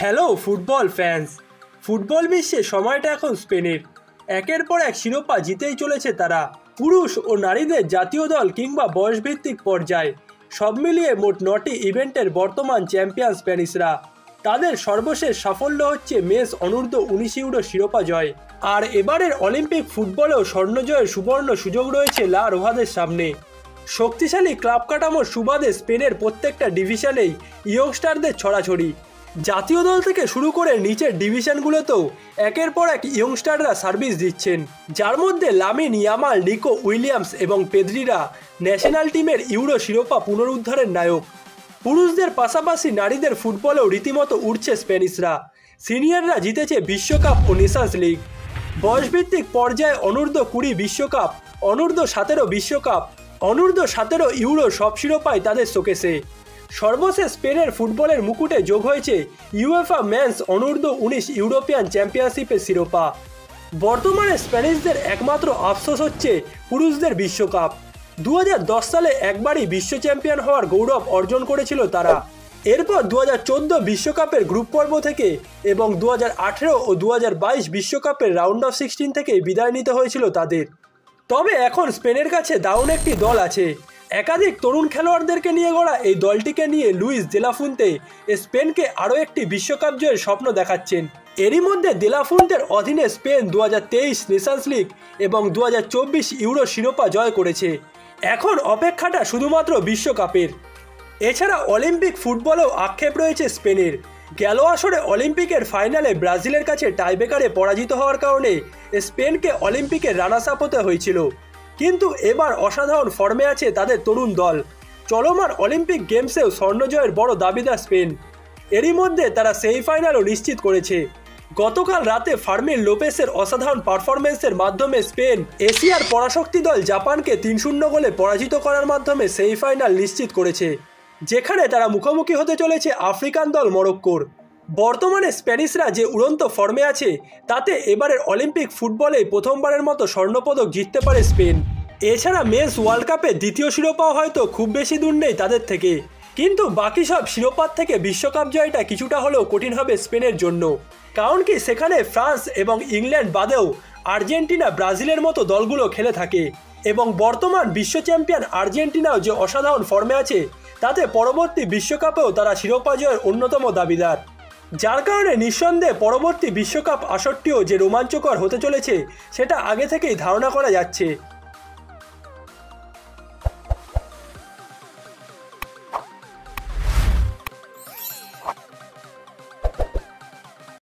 Hello football fans football বিশ্বে সময়টা এখন স্পেনের। একের পর এক শিরোপা জিতেই চলেছে তারা। পুরুষ ও নারীদের জাতীয় দল কিংবা বয়সভিত্তিক পর্যায়ে। সব মিলিয়ে মোট নটি ইভেন্টের বর্তমান চ্যাম্পিয়ন স্প্যানিশরা। তাদের সর্বশেষ সাফল্য হচ্ছে মেস অনূর্ধ্ব উনিশ ইউরো শিরোপা জয়। আর এবারের অলিম্পিক ফুটবলেও স্বর্ণজয়ের সুবর্ণ সুযোগ রয়েছে লা রোহাদের সামনে। শক্তিশালী ক্লাব কাঠামোর সুবাদে স্পেনের প্রত্যেকটা ডিভিশনেই ইয়ংস্টারদের ছড়াছড়ি। জাতীয় দল থেকে শুরু করে নিচের ডিভিশনগুলোতেও একের পর এক ইয়ংস্টাররা সার্ভিস দিচ্ছেন। যার মধ্যে লামিন ইয়ামাল, নিকো উইলিয়ামস এবং পেদ্রিরা ন্যাশনাল টিমের ইউরো শিরোপা পুনরুদ্ধারের নায়ক। পুরুষদের পাশাপাশি নারীদের ফুটবলেও রীতিমতো উঠছে স্প্যানিশরা। সিনিয়ররা জিতেছে বিশ্বকাপ ও নেশান্স লিগ। বয়সভিত্তিক পর্যায়ে অনূর্ধ্ব কুড়ি বিশ্বকাপ, অনূর্ধ্ব সতেরো বিশ্বকাপ, অনূর্ধ্ব সতেরো ইউরো সব শিরোপায় তাদের শোকেসে। সর্বশেষ স্পেনের ফুটবলের মুকুটে যোগ হয়েছে ইউএফা ম্যান্স অনূর্ধ্ব উনিশ ইউরোপিয়ান চ্যাম্পিয়নশিপের শিরোপা। বর্তমানে স্প্যানিশদের একমাত্র আফসোস হচ্ছে পুরুষদের বিশ্বকাপ। দু হাজার দশ সালে একবারই বিশ্ব চ্যাম্পিয়ন হওয়ার গৌরব অর্জন করেছিল তারা। এরপর দু হাজার বিশ্বকাপের গ্রুপ পর্ব থেকে এবং দু হাজার আঠেরো ও দু বিশ্বকাপের রাউন্ড অফ সিক্সটিন থেকে বিদায় নিতে হয়েছিল তাদের। তবে এখন স্পেনের কাছে দারুণ একটি দল আছে। একাধিক তরুণ খেলোয়াড়দেরকে নিয়ে গড়া এই দলটিকে নিয়ে লুইস দেলাফুন্তে স্পেনকে আরও একটি বিশ্বকাপ জয়ের স্বপ্ন দেখাচ্ছেন। এরই মধ্যে দেলাফুন্তের অধীনে স্পেন দু হাজার তেইশ নেশনস লিগ এবং দু হাজার চব্বিশ ইউরো শিরোপা জয় করেছে। এখন অপেক্ষাটা শুধুমাত্র বিশ্বকাপের। এছাড়া অলিম্পিক ফুটবলেও আক্ষেপ রয়েছে স্পেনের। গেল আসরে অলিম্পিকের ফাইনালে ব্রাজিলের কাছে টাইবেকারে পরাজিত হওয়ার কারণে স্পেনকে অলিম্পিকের রানার্স আপ হতে হয়েছিল। কিন্তু এবার অসাধারণ ফর্মে আছে তাদের তরুণ দল। চলমান অলিম্পিক গেমসেও স্বর্ণজয়ের বড় দাবিদার স্পেন। এরই মধ্যে তারা সেমিফাইনালও নিশ্চিত করেছে। গতকাল রাতে ফার্মিন লোপেসের অসাধারণ পারফরমেন্সের মাধ্যমে স্পেন এশিয়ার পরাশক্তি দল জাপানকে তিন শূন্য গোলে পরাজিত করার মাধ্যমে সেমিফাইনাল নিশ্চিত করেছে, যেখানে তারা মুখোমুখি হতে চলেছে আফ্রিকান দল মরক্কোর। বর্তমানে স্প্যানিশরা যে উড়ন্ত ফর্মে আছে, তাতে এবারের অলিম্পিক ফুটবলে প্রথমবারের মতো স্বর্ণপদক জিততে পারে স্পেন। এছাড়া মেস ওয়ার্ল্ড কাপে দ্বিতীয় শিরোপাও হয়তো খুব বেশি দূর নেই তাদের থেকে। কিন্তু বাকি সব শিরোপার থেকে বিশ্বকাপ জয়টা কিছুটা হলেও কঠিন হবে স্পেনের জন্য। কারণ কি সেখানে ফ্রান্স এবং ইংল্যান্ড বাদেও আর্জেন্টিনা ব্রাজিলের মতো দলগুলো খেলে থাকে। এবং বর্তমান বিশ্ব চ্যাম্পিয়ন আর্জেন্টিনাও যে অসাধারণ ফর্মে আছে, তাতে পরবর্তী বিশ্বকাপেও তারা শিরোপা জয়ের অন্যতম দাবিদার। যার কারণে নিঃসন্দেহে পরবর্তী বিশ্বকাপ আসরটিও যে রোমাঞ্চকর হতে চলেছে, সেটা আগে থেকেই ধারণা করা যাচ্ছে।